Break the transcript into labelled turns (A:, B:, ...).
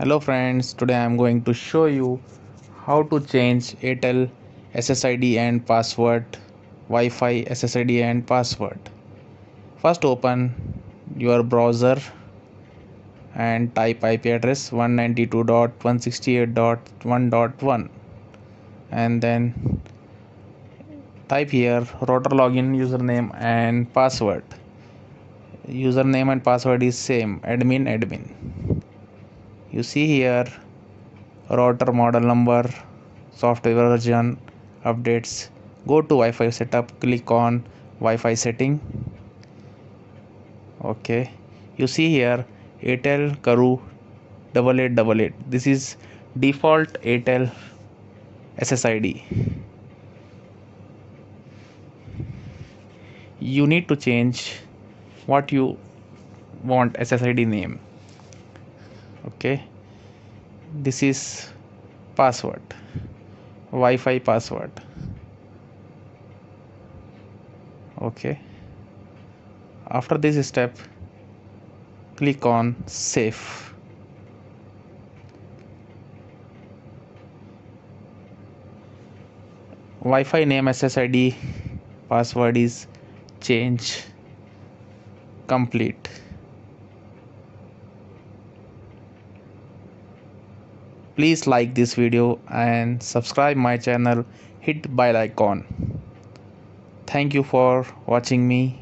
A: hello friends. Today i am going to show you how to change airtel ssid and password wi-fi ssid and password. First open your browser and type ip address 192.168.1.1 and then type here router login username and password. Username and password is same. Admin admin you see here router model number software version updates. Go to Wi-Fi setup click on Wi-Fi setting. Okay. You see here eight double eight. This is default Airtel SSID you need to change what you want SSID name okay? This is password. Wi-Fi password. Okay? After this step click on save. Wi-Fi name SSID password is change complete please like this video and subscribe my channel hit bell icon. Thank you for watching me